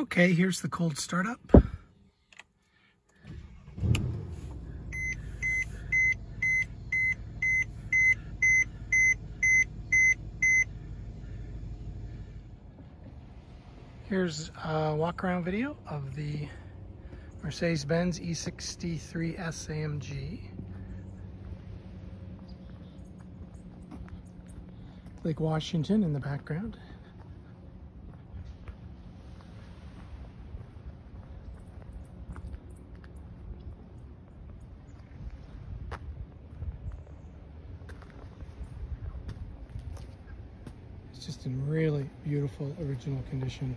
Okay, here's the cold startup. Here's a walk around video of the Mercedes-Benz E63 S AMG. Lake Washington in the background. Just in really beautiful original condition.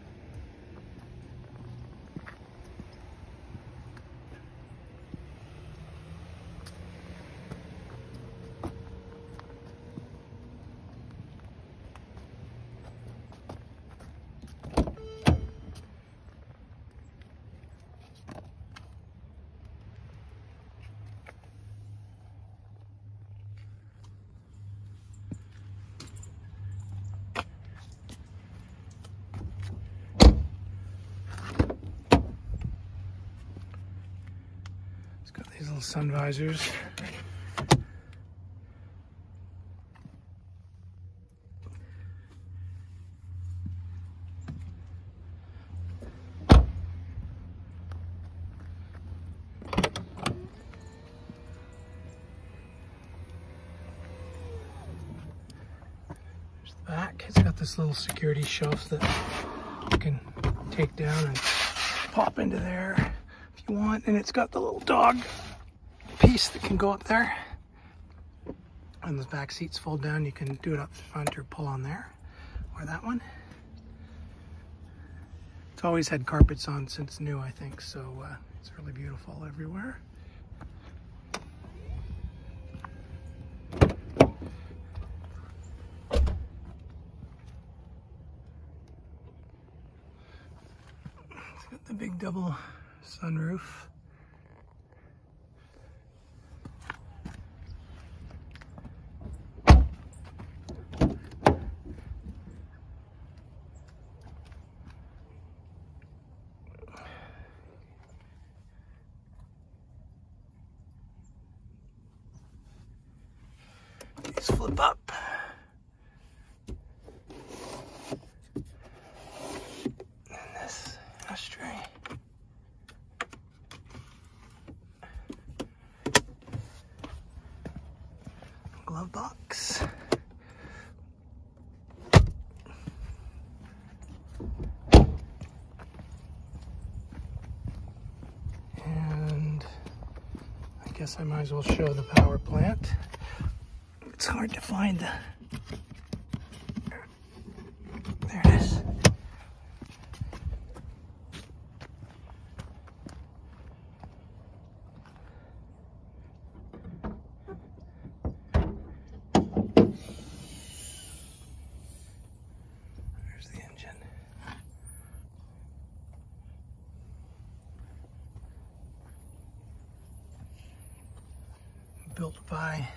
It's got these little sun visors. Back. It's got this little security shelf that you can take down and pop into there want. And it's got the little dog piece that can go up there. And the back seats fold down. You can do it up front or pull on there or that one. It's always had carpets on since new, I think. So uh, it's really beautiful everywhere. It's got the big double sunroof. These flip up. And this ashtray. Glove box. And I guess I might as well show the power plant. It's hard to find the. There it is. Built by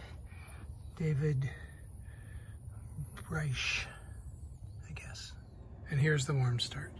David Reich, I guess. And here's the warm start.